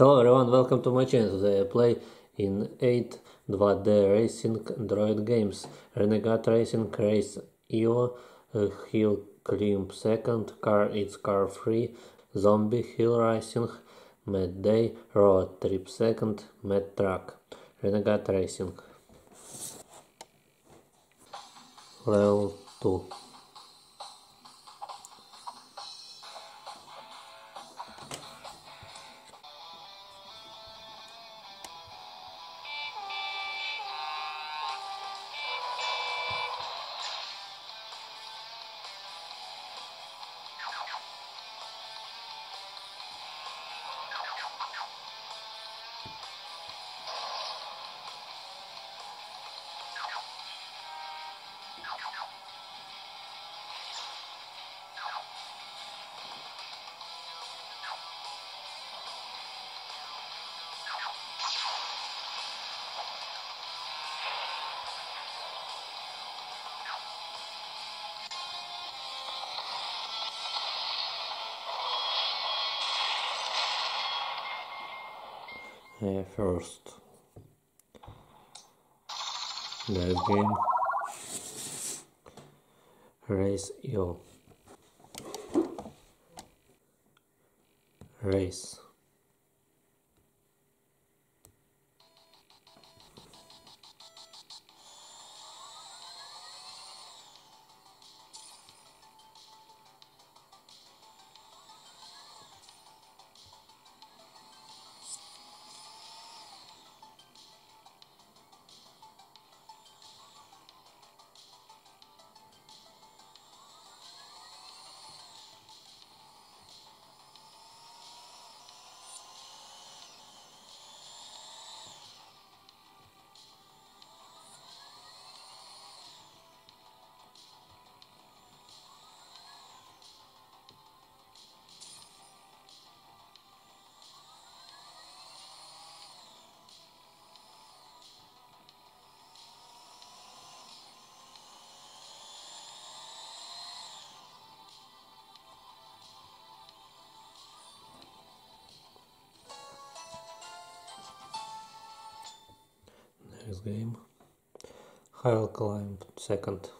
Hello everyone, welcome to my channel. Today I play in 8 2D Racing Android games. Renegade Racing Race Evo, uh, Hill Climb second, Car Eats Car Free, Zombie Hill Racing, Mad Day, Road Trip second, Mad Truck, Renegade Racing. Level 2. Uh, first. The game race yo race next game. Hill Climb second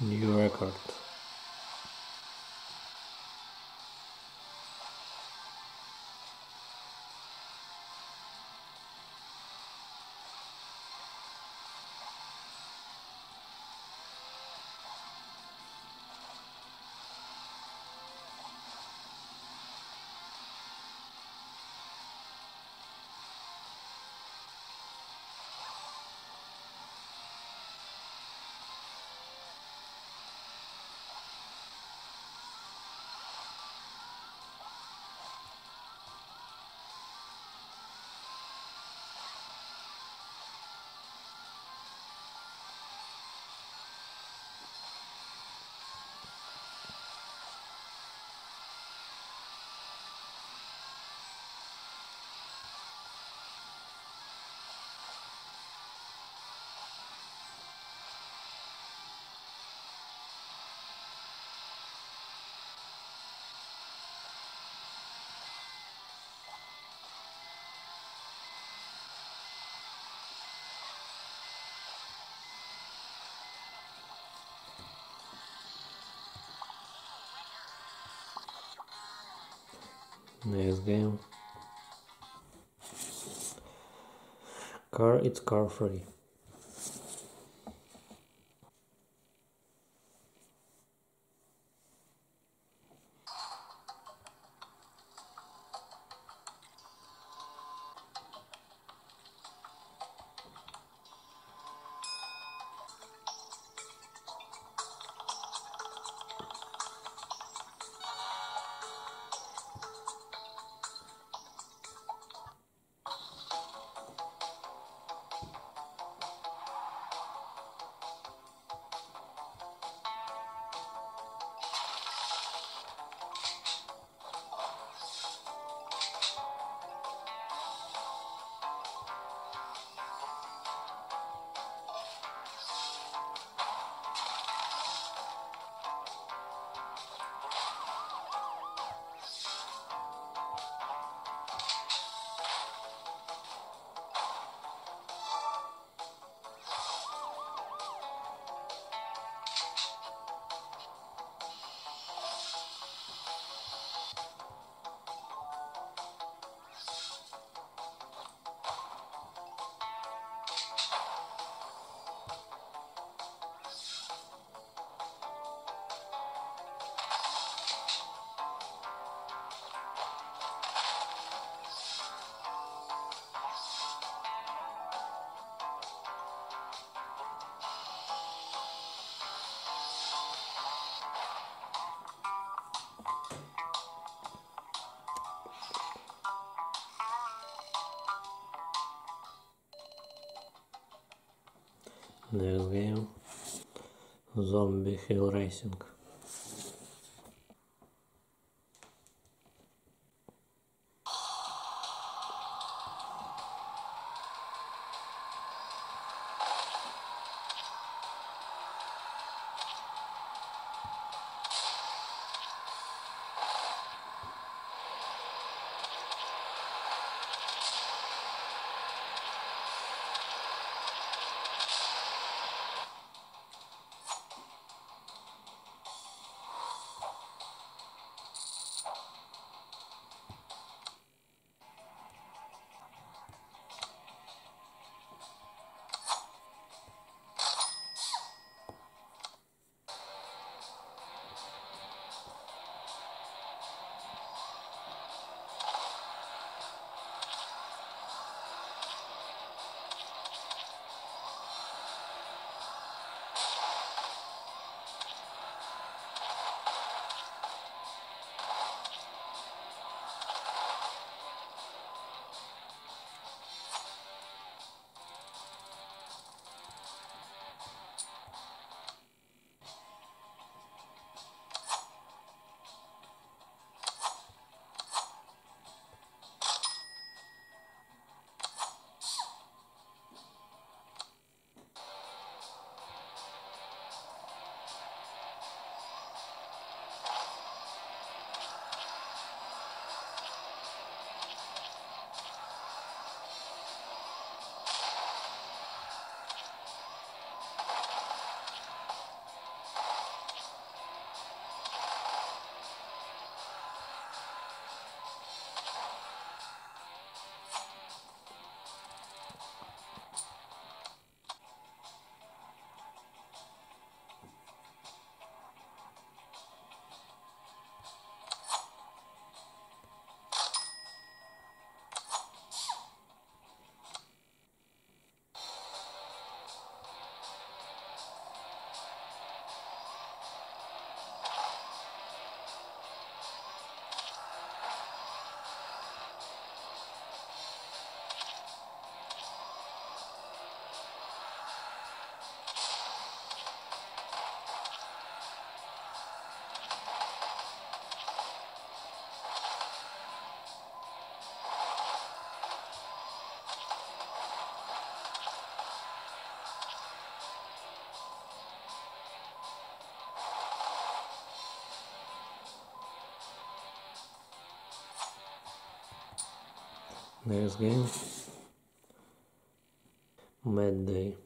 new record Next game. Car eats car free. Next game Zombie Hill Racing. Next game Mad Day.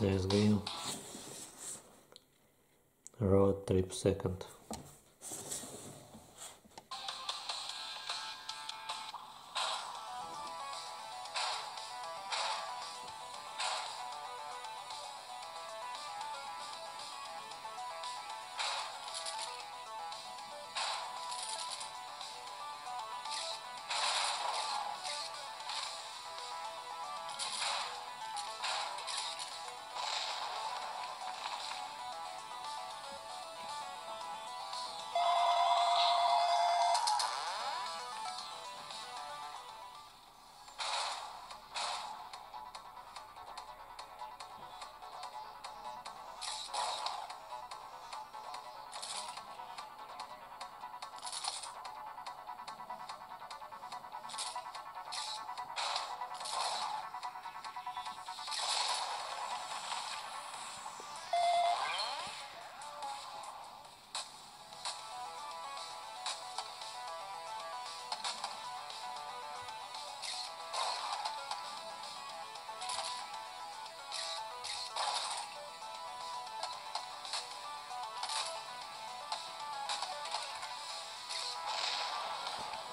Next game Road Trip Second.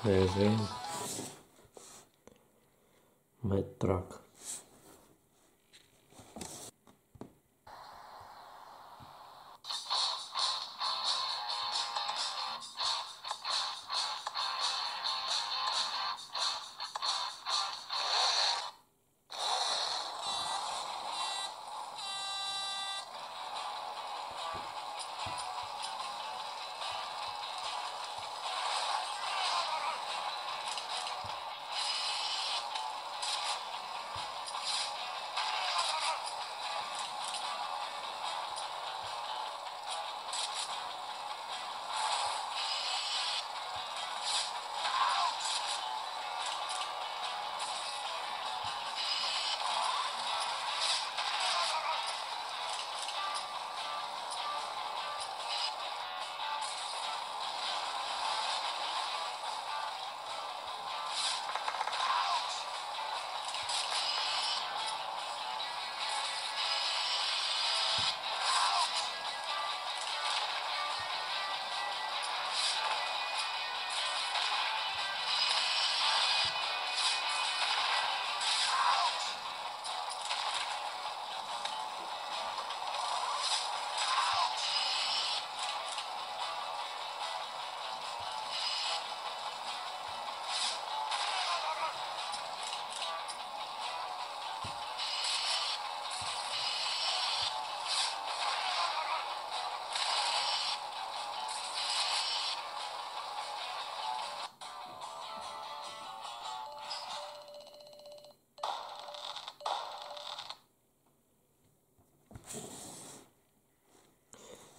nevím, metrak.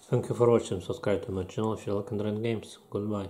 Thank you for watching. Subscribe to my channel if you like and Games. Goodbye.